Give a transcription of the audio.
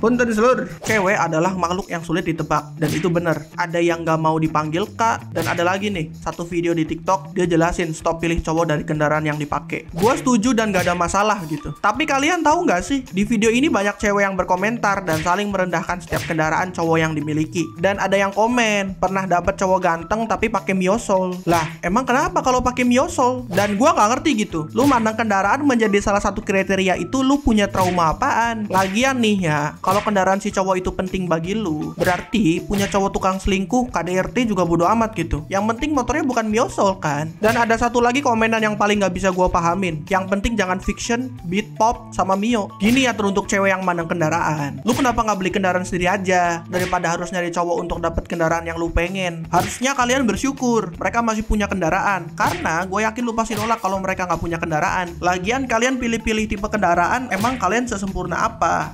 Punten seluruh. Cewek adalah makhluk yang sulit ditebak dan itu bener. Ada yang gak mau dipanggil kak dan ada lagi nih satu video di TikTok dia jelasin stop pilih cowok dari kendaraan yang dipakai. Gua setuju dan gak ada masalah gitu. Tapi kalian tahu nggak sih di video ini banyak cewek yang berkomentar dan saling merendahkan setiap kendaraan cowok yang dimiliki. Dan ada yang komen pernah dapet cowok ganteng tapi pakai Miosol. Lah emang kenapa kalau pakai Miosol? Dan gua nggak ngerti gitu. Lu mandang kendaraan menjadi salah satu kriteria itu lu punya trauma apaan? Lagian nih ya, kalau kendaraan si cowok itu penting bagi lu, berarti punya cowok tukang selingkuh, KDRT juga bodo amat gitu. Yang penting motornya bukan Miosol kan? Dan ada satu lagi komenan yang paling nggak bisa gua pahamin. Yang penting jangan fiction, beat pop, sama Mio. Gini ya teruntuk cewek yang mandang kendaraan. Lu kenapa nggak beli kendaraan sendiri aja daripada harus nyari cowok untuk dapat kendaraan yang lu pengen? Harusnya kalian bersyukur mereka masih punya kendaraan. Karena gue yakin lu pasti nolak kalau mereka nggak punya kendaraan. Lagian kalian pilih-pilih tipe kendaraan, emang kalian sesempurna apa?